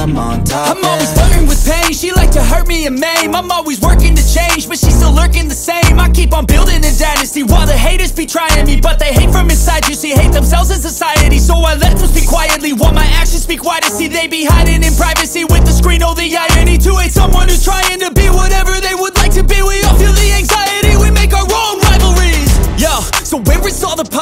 I'm on top, I'm always flirting with pain. She like to hurt me and maim. I'm always working to change But she's still lurking the same. I keep on building a dynasty While the haters be trying me But they hate from inside. You see, hate themselves in society. So I let them speak quietly While my actions speak wider. See, they be hiding in privacy With the screen,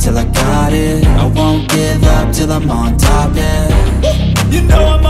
till I got it. I won't give up till I'm on top, yeah. You know I'm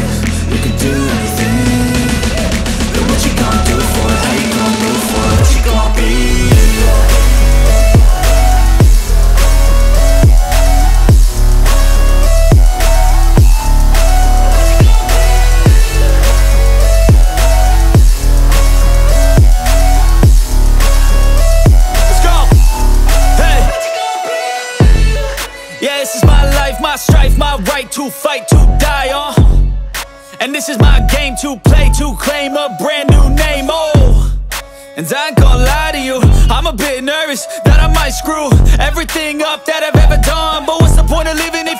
this is my life, my strife, my right to fight, to die on. And this is my game to play, to claim a brand new name. Oh. And I ain't gonna lie to you, I'm a bit nervous that I might screw everything up that I've ever done. But what's the point of living if